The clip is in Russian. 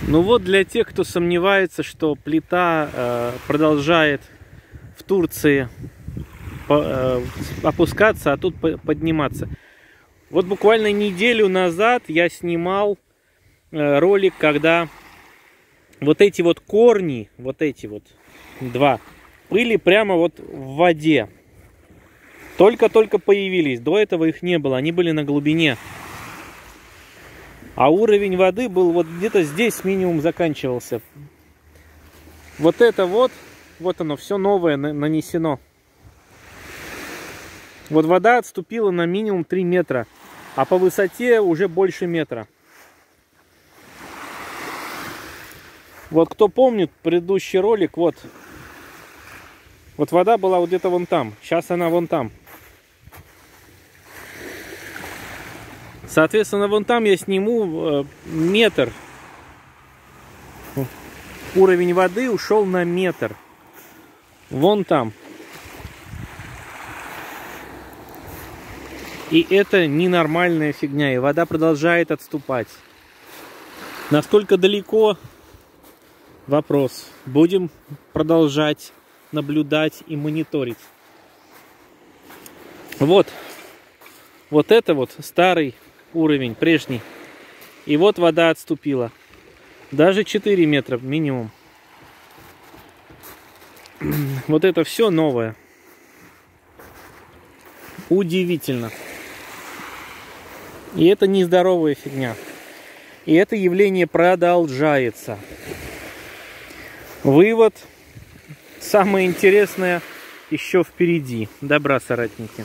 Ну вот для тех, кто сомневается, что плита э, продолжает в Турции по, э, опускаться, а тут подниматься. Вот буквально неделю назад я снимал э, ролик, когда вот эти вот корни, вот эти вот два, были прямо вот в воде. Только-только появились, до этого их не было, они были на глубине. А уровень воды был вот где-то здесь минимум заканчивался. Вот это вот, вот оно, все новое нанесено. Вот вода отступила на минимум 3 метра, а по высоте уже больше метра. Вот кто помнит предыдущий ролик, вот, вот вода была вот где-то вон там, сейчас она вон там. Соответственно, вон там я сниму э, метр. Уровень воды ушел на метр. Вон там. И это ненормальная фигня. И вода продолжает отступать. Насколько далеко? Вопрос. Будем продолжать наблюдать и мониторить. Вот. Вот это вот старый уровень прежний. И вот вода отступила. Даже 4 метра минимум. Вот это все новое. Удивительно. И это нездоровая фигня. И это явление продолжается. Вывод. Самое интересное еще впереди. Добра, соратники.